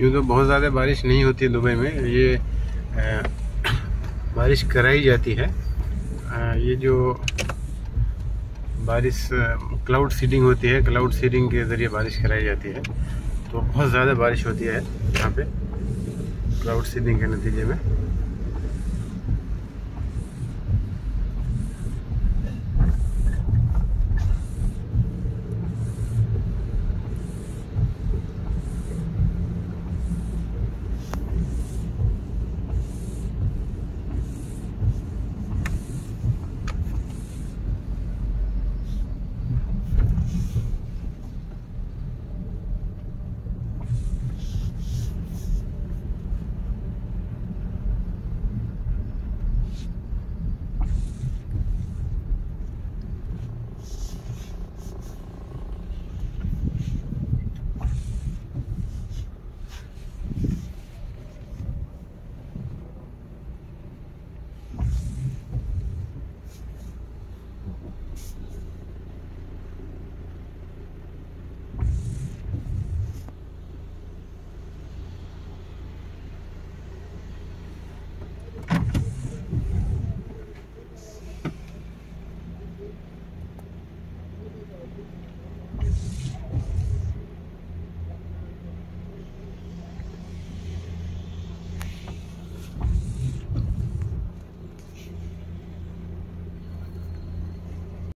यूँ तो बहुत ज़्यादा बारिश नहीं होती दुबई में ये आ, बारिश कराई जाती है। आ, ये जो बारिश क्लाउड सीडिंग होती है क्लाउड सीडिंग के ज़रिए बारिश कराई जाती है। तो बहुत ज़्यादा बारिश होती है यहाँ पे क्लाउड सीडिंग के नतीजे में।